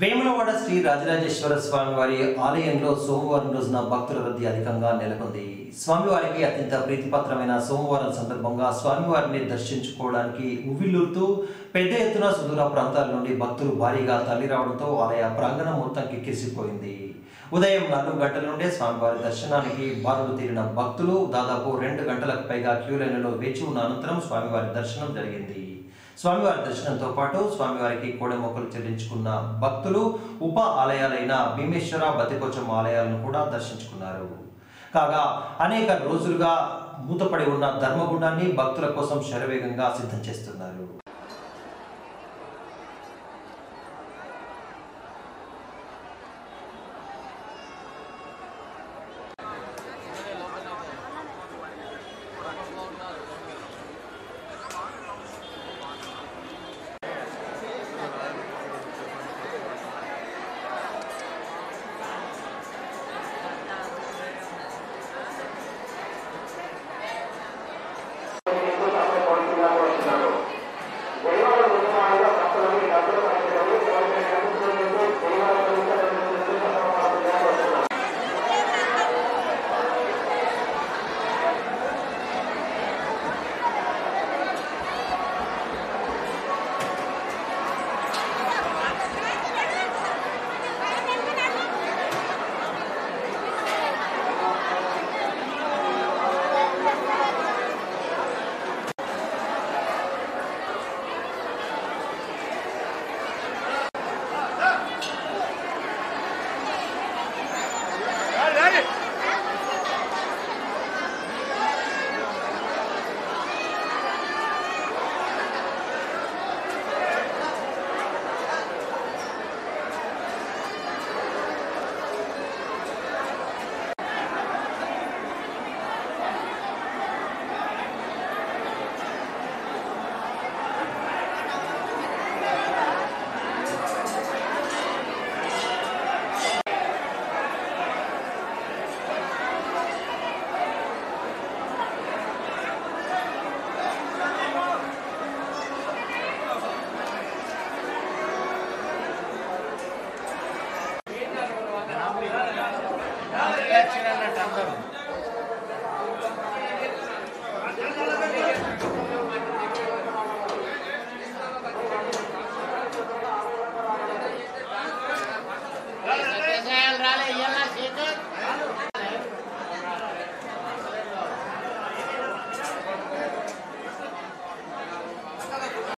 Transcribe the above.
వేములవాడ శ్రీ రాజరాజేశ్వర స్వామి వారి ఆలయంలో సోమవారం రోజున భక్తుల రద్దీ అధికంగా నెలకొంది. స్వామివారికి అత్యంత ప్రీతిపత్రమైన సోమవారం సందర్భంగా స్వామివారిని దర్శించుకోవడానికి ఉవ్విల్లూరుతూ పెద్ద ఎత్తున సుదూర ప్రాంతాల నుండి భక్తులు భారీగా తల్లి రావడంతో ఆలయ ప్రాంగణం మొత్తం కిక్కిసిపోయింది ఉదయం నాలుగు గంటల నుండే స్వామివారి దర్శనానికి బారులు తీరిన భక్తులు దాదాపు రెండు గంటలకు పైగా క్యూ లైన్లలో వేచి ఉన్న అనంతరం స్వామివారి దర్శనం జరిగింది. స్వామివారి దర్శనంతో పాటు స్వామివారికి కోడె మొక్కలు చెల్లించుకున్న భక్తులు ఉప ఆలయాలైన భీమేశ్వర బతికొచ్చమ్మ ఆలయాలను కూడా దర్శించుకున్నారు. కాగా అనేక రోజులుగా మూతపడి ఉన్న ధర్మగుండాన్ని భక్తుల కోసం శరవేగంగా సిద్ధం చేస్తున్నారు.